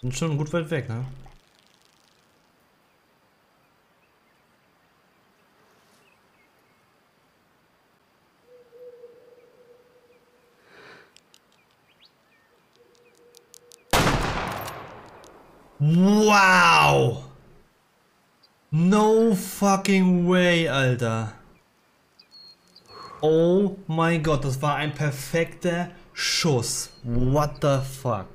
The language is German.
Sind schon gut weit weg, ne? Wow! No fucking way, Alter. Oh mein Gott, das war ein perfekter Schuss. What the fuck?